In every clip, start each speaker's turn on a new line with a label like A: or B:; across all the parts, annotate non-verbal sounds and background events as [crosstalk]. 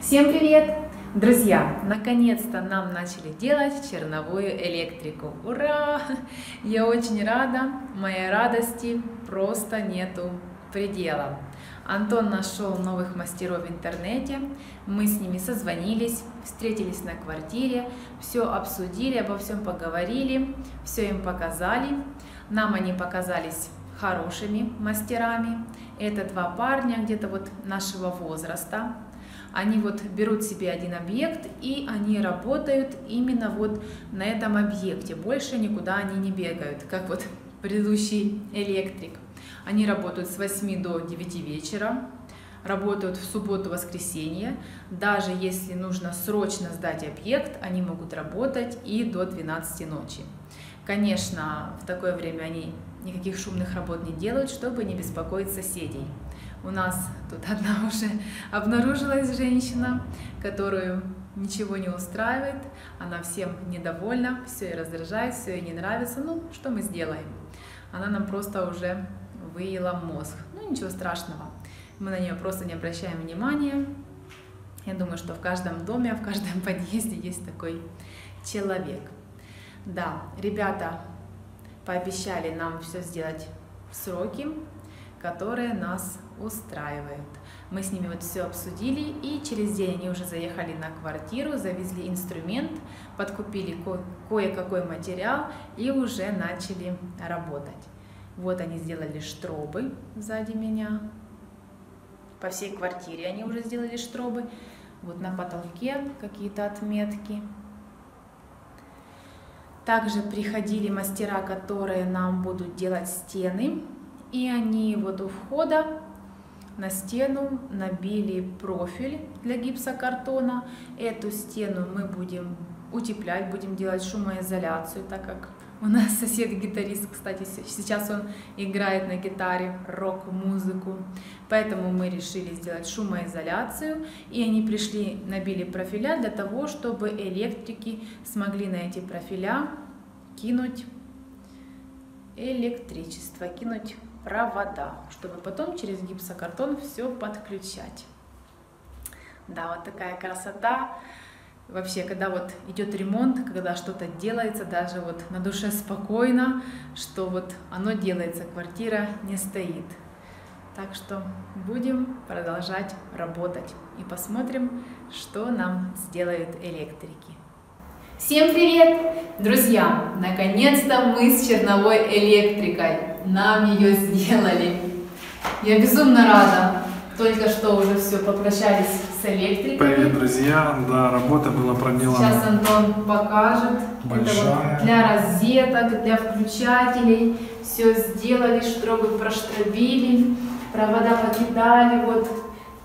A: Всем привет! Друзья, наконец-то нам начали делать черновую электрику. Ура! Я очень рада, моей радости просто нету предела. Антон нашел новых мастеров в интернете, мы с ними созвонились, встретились на квартире, все обсудили, обо всем поговорили, все им показали. Нам они показались хорошими мастерами. Это два парня где-то вот нашего возраста. Они вот берут себе один объект и они работают именно вот на этом объекте. Больше никуда они не бегают, как вот [laughs] предыдущий электрик. Они работают с 8 до 9 вечера, работают в субботу-воскресенье. Даже если нужно срочно сдать объект, они могут работать и до 12 ночи. Конечно, в такое время они никаких шумных работ не делают, чтобы не беспокоить соседей. У нас тут одна [laughs] уже обнаружилась женщина, которую ничего не устраивает, она всем недовольна, все ей раздражает, все ей не нравится. Ну, что мы сделаем? Она нам просто уже выела мозг. Ну, ничего страшного. Мы на нее просто не обращаем внимания. Я думаю, что в каждом доме, в каждом [laughs] подъезде есть такой человек. Да, ребята пообещали нам все сделать в сроки, которые нас устраивают. Мы с ними вот все обсудили, и через день они уже заехали на квартиру, завезли инструмент, подкупили ко кое-какой материал и уже начали работать. Вот они сделали штробы сзади меня. По всей квартире они уже сделали штробы. Вот на потолке какие-то отметки. Также приходили мастера, которые нам будут делать стены. И они вот у входа на стену набили профиль для гипсокартона. Эту стену мы будем утеплять, будем делать шумоизоляцию, так как у нас [laughs] сосед-гитарист, кстати, сейчас он играет на гитаре рок-музыку. Поэтому мы решили сделать шумоизоляцию. И они пришли, набили профиля для того, чтобы электрики смогли на эти профиля кинуть электричество, кинуть провода, чтобы потом через гипсокартон все подключать. Да, вот такая красота. Вообще, когда вот идет ремонт, когда что-то делается, даже вот на душе спокойно, что вот оно делается, квартира не стоит. Так что будем продолжать работать и посмотрим, что нам сделают электрики. Всем привет! Друзья, наконец-то мы с черновой электрикой. Нам ее сделали. Я безумно рада. Только что уже все, попрощались с электрикой.
B: Привет, друзья. Да, работа была проделана.
A: Сейчас Антон покажет.
B: Большая.
A: Это вот для розеток, для включателей. Все сделали, штробы проштробили, провода покидали. Вот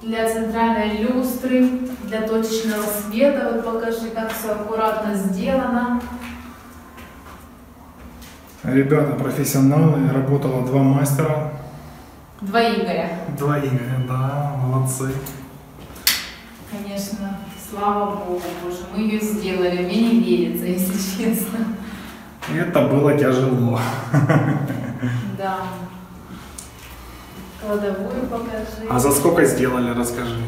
A: для центральной люстры, для точечного света. Вот покажи, как все аккуратно сделано.
B: Ребята профессионалы, работало два мастера.
A: Два Игоря.
B: Два Игоря, да, молодцы.
A: Конечно, слава Богу, Боже, мы ее сделали. Мне не верится, если честно.
B: Это было тяжело.
A: Да. Кладовую покажи.
B: А за сколько сделали, расскажи.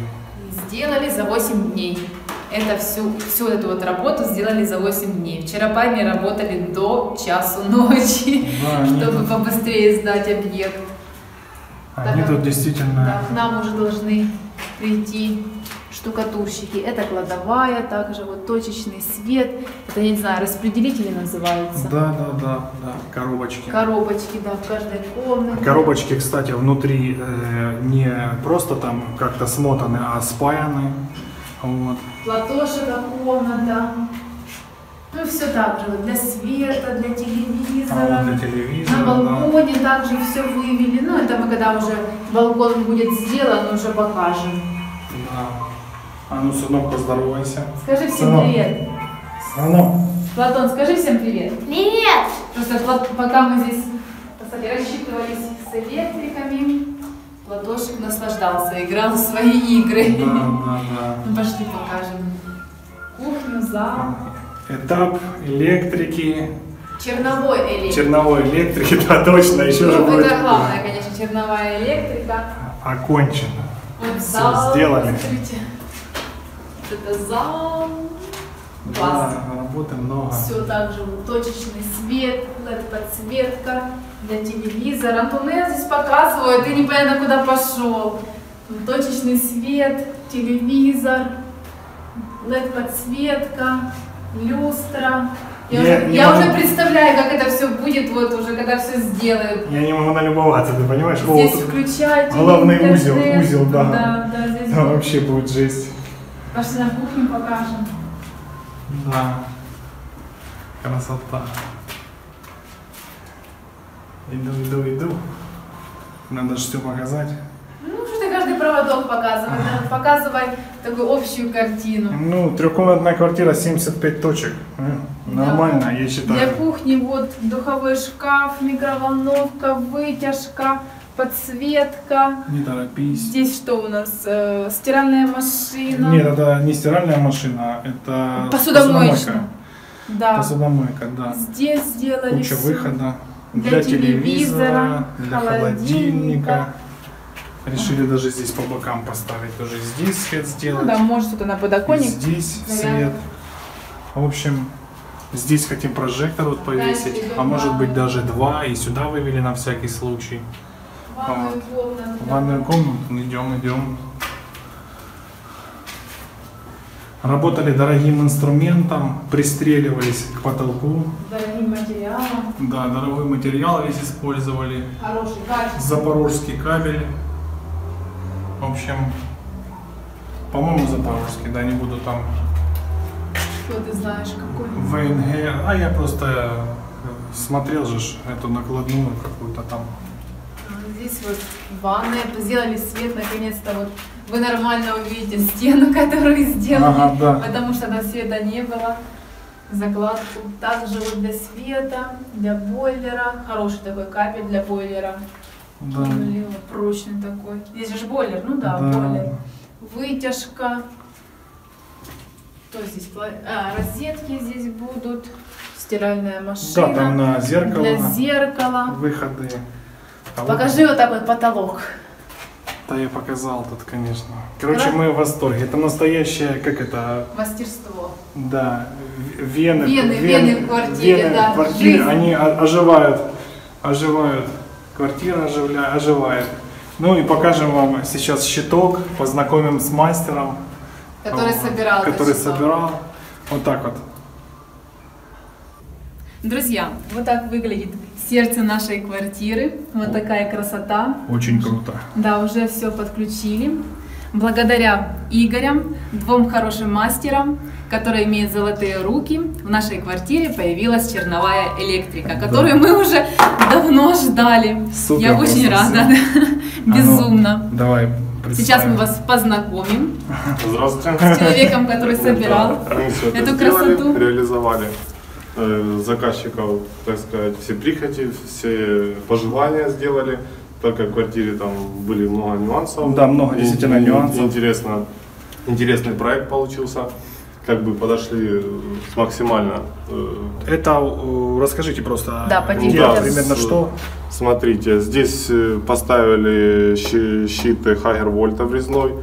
A: Сделали за 8 дней. Это всю, всю эту вот работу сделали за 8 дней. Вчера парни работали до часу ночи,
B: Да, [laughs]
A: чтобы
B: тут-
A: побыстрее сдать объект.
B: Они
A: Так,
B: тут
A: Да,
B: действительно...
A: к нам уже должны прийти штукатурщики. Это кладовая, также вот точечный свет. Это, я не знаю, распределители называются.
B: Да, да, да, да, коробочки.
A: Коробочки, да, в каждой комнате.
B: Коробочки, кстати, внутри э, не просто там как-то смотаны, а спаяны. Вот.
A: Платошина комната. Ну и все так же, для света, для
B: А
A: телевизора.
B: вот для
A: На
B: телевизора, да.
A: балконе также все вывели. Ну, это мы когда уже балкон будет сделан, уже покажем.
B: Да. А ну, сынок, поздоровайся.
A: Скажи всем
B: Сынок.
A: привет.
B: Сынок.
A: Платон, скажи всем привет.
C: Привет!
A: Просто пока мы здесь, кстати, рассчитывались с электриками, Платошек наслаждался, играл в свои игры.
B: Да, да, да.
A: Ну, пошли покажем. Кухню, зал.
B: Этап электрики,
A: Черновой электрик.
B: черновой электрики, [laughs] да, точно, еще же
A: Ну,
B: будет
A: это главное, конечно, черновая электрика.
B: окончено.
A: Вот зал,
B: сделали.
A: смотрите. Вот это зал. Класс.
B: Да, работы много.
A: Все так же, вот точечный свет, LED-подсветка для телевизора. Ну, я здесь показываю, ты непонятно куда пошел. Точечный свет, телевизор, LED-подсветка, люстра. Я,
B: Я
A: уже, я
B: могу-
A: уже представляю, как это все будет, вот уже, когда все сделают.
B: Я не могу налюбоваться, ты понимаешь? О,
A: Здесь
B: тут
A: включатель,
B: главный
A: интернет.
B: узел, узел, да.
A: Да, да, здесь.
B: там вообще будет жесть.
A: Пошли на кухню покажем.
B: Да. Красота. Иду, иду, иду. Надо же все показать.
A: Ну, что ты каждый проводок показывай, да, показывай такую общую картину.
B: Ну, трехкомнатная квартира, 75 точек. Э, Нормально, я
A: Для
B: считаю.
A: кухни вот духовой шкаф, микроволновка, вытяжка, подсветка.
B: Не торопись.
A: Здесь что у нас? Э, стиральная машина.
B: Нет, это не стиральная машина, это
A: Посудомоечная. Да.
B: Посудомойка, да.
A: Здесь сделали
B: Куча
A: всё.
B: выхода
A: Для телевизора,
B: для
A: холодильника.
B: Решили даже здесь по бокам поставить, тоже здесь свет
A: Ну
B: сделать.
A: да, может что-то на
B: и
A: подоконник.
B: здесь
A: Зарядка.
B: свет. В общем, здесь хотим прожектор вот повесить, а может быть даже два, и сюда вывели на всякий случай. Вот. В ванную комнату идем, идем. Работали дорогим инструментом, пристреливались к потолку.
A: Дорогим материалом.
B: Да, дорогой материал весь использовали.
A: Хороший, качественный.
B: Запорожский кабель. В общем, по-моему, запорожский, да, не буду там
A: Что ты знаешь, какой?
B: ВНГ. А я просто э, смотрел же эту накладную какую-то там.
A: А Здесь вот ванная, сделали свет, наконец-то вот вы нормально увидите стену, [laughs] которую сделали,
B: Ага, да.
A: потому что там света не было. Закладку. Также вот для света, для бойлера. Хороший такой капель для бойлера.
B: Да.
A: Блин, прочный такой. Здесь же бойлер, ну да,
B: Да.
A: бойлер. Вытяжка. Что здесь? А, розетки здесь будут. Стиральная машина.
B: Да, там на зеркало,
A: Для зеркала.
B: выходы. А
A: Покажи вот так вот потолок.
B: Да, я показал тут, конечно. Короче,
A: Да?
B: мы в восторге. Это настоящее, как это,
A: Мастерство.
B: да, вены.
A: Вены, вены в квартире,
B: вены
A: да,
B: квартире,
A: жизнь.
B: они оживают, оживают. Квартира оживля, оживает. Ну и покажем вам сейчас щиток, познакомим с мастером.
A: Который собирал
B: Который собирал. Вот так вот.
A: Друзья, вот так выглядит сердце нашей квартиры. Вот такая красота.
B: Очень круто.
A: Да, уже все подключили. Благодаря Игорям, двум хорошим мастерам, которые имеют золотые руки, в нашей квартире появилась черновая электрика, которую мы уже давно ждали.
B: Супер
A: Я очень рада, [laughs] безумно.
B: А ну, давай
A: Сейчас мы вас познакомим
C: Здравствуйте.
A: с человеком, который собирал.
C: Да,
A: эту
C: сделали,
A: красоту.
C: реализовали. Э, Заказчиков, так сказать, все прихоти, все пожелания сделали, так как в квартире там были много нюансов.
B: Да, много действительно нюансов.
C: Интересно, интересный проект получился. Как бы подошли э, максимально э,
B: Это расскажите просто,
A: Да, поделитесь.
C: Да,
B: примерно
C: с-
B: что.
C: Смотрите, здесь поставили щи- щиты Хагер Вольта врезной.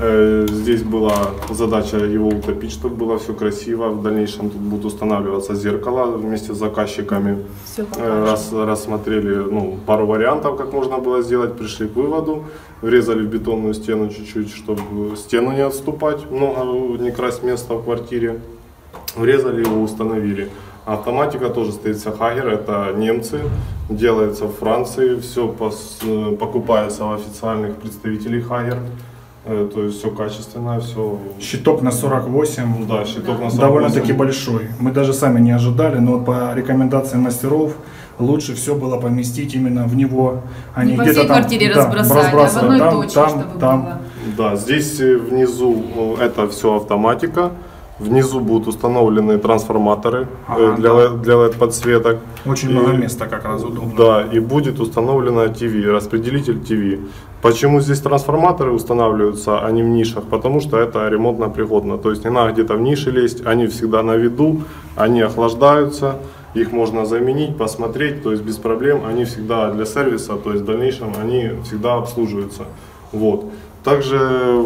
C: Э, Здесь была задача его утопить, чтобы было все красиво. В дальнейшем тут будут устанавливаться зеркала вместе с заказчиками.
A: Все
C: Э, Раз, рассмотрели ну, пару вариантов, как можно было сделать, пришли к выводу, врезали в бетонную стену чуть-чуть, чтобы стену не отступать, много не красть места в квартире. Врезали его, установили. Автоматика тоже стоит Хагер, это немцы, делается в Франции, все покупается у официальных представителей Хагер. Э, То есть все качественно, все.
B: Щиток на 48.
C: Да, щиток
A: Да.
C: на 48.
B: довольно-таки большой. Мы даже сами не ожидали, но по рекомендациям мастеров лучше все было поместить именно в него, а не
A: Не по
B: где-то
A: всей
B: там
A: квартире
B: да,
A: разбросать, а в одной
B: там,
A: точке,
B: там,
A: чтобы
B: там.
A: было.
C: Да, здесь э, внизу э, это все автоматика. Внизу будут установлены трансформаторы
B: Ага,
C: для,
B: да.
C: Для LED подсветок.
B: Очень
C: И-
B: много места как раз удобно.
C: Да, и будет установлена ТВ, распределитель ТВ. Почему здесь трансформаторы устанавливаются, а не в нишах? Потому что это ремонтно пригодно. То есть не надо где-то в ниши лезть, они всегда на виду, они охлаждаются, их можно заменить, посмотреть, то есть без проблем, они всегда для сервиса, то есть в дальнейшем они всегда обслуживаются. Вот. Также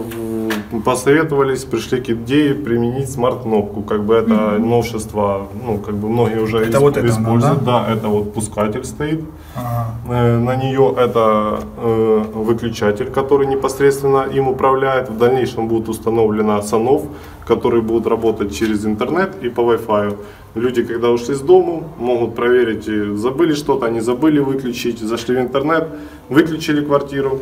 C: посоветовались, пришли к идее применить смарт-кнопку. Как бы это новшество, ну, как бы многие уже
B: Это
C: ис-
B: вот это она,
C: используют. да? это вот пускатель стоит.
B: Ага.
C: Э, На нее это э, выключатель, который непосредственно им управляет. В дальнейшем будет установлено санов, которые будут работать через интернет и по Wi-Fi. Люди, когда ушли с дому, могут проверить, забыли что-то, не забыли выключить, зашли в интернет, выключили квартиру.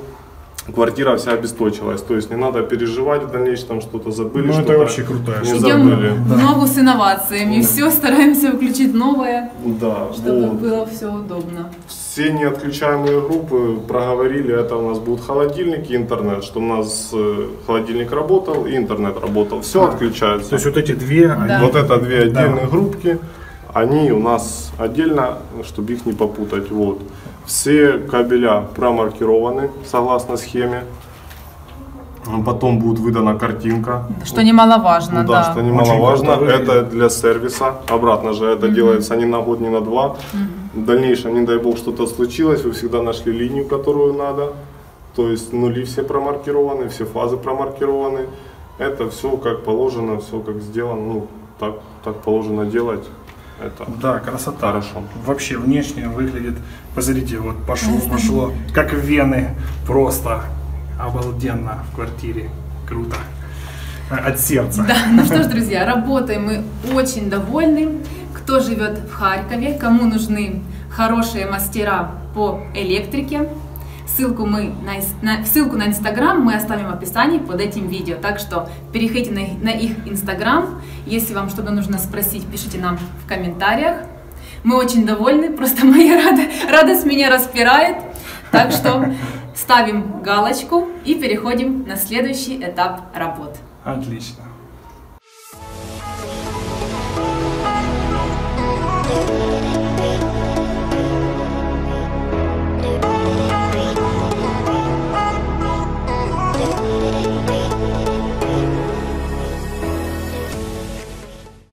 C: Квартира вся обесточилась, то есть не надо переживать в дальнейшем, что-то забыли,
B: Ну, это
C: что-то
B: вообще крутая
C: не
B: штука.
C: забыли.
A: Идем в ногу с инновациями. Все, стараемся включить новое,
C: Да,
A: чтобы
C: вот.
A: было все удобно.
C: Все неотключаемые группы проговорили, это у нас будут холодильник и интернет, что у нас э, холодильник работал и интернет работал. Все отключается.
B: То есть вот эти две,
A: Да.
C: Вот это две отдельные
B: Да.
C: группки, они у нас отдельно, чтобы их не попутать. Вот. Все кабеля промаркированы согласно схеме. Потом будет выдана картинка.
A: Что немаловажно,
C: Ну да, что
B: Очень
C: немаловажно,
B: выглядит.
C: это для сервиса. Обратно же это делается не на год, не на два. В дальнейшем, не дай бог, что-то случилось, вы всегда нашли линию, которую надо. То есть нули все промаркированы, все фазы промаркированы. Это все как положено, все как сделано, ну, так, так положено делать. Это
B: Да, красота.
C: Хорошо.
B: Вообще внешне выглядит, посмотрите, вот пошло, пошло, как вены, просто обалденно в квартире, круто, от сердца.
A: Да, ну что ж, друзья, работаем мы очень довольны. Кто живет в Харькове, кому нужны хорошие мастера по электрике, ссылку, мы на, на- ссылку на Инстаграм мы оставим в описании под этим видео. Так что переходите на, на их Инстаграм. Если вам что-то нужно спросить, пишите нам в комментариях. Мы очень довольны, просто [laughs] моя рада- радость меня распирает. Так что ставим галочку и переходим на следующий этап работ.
B: Отлично.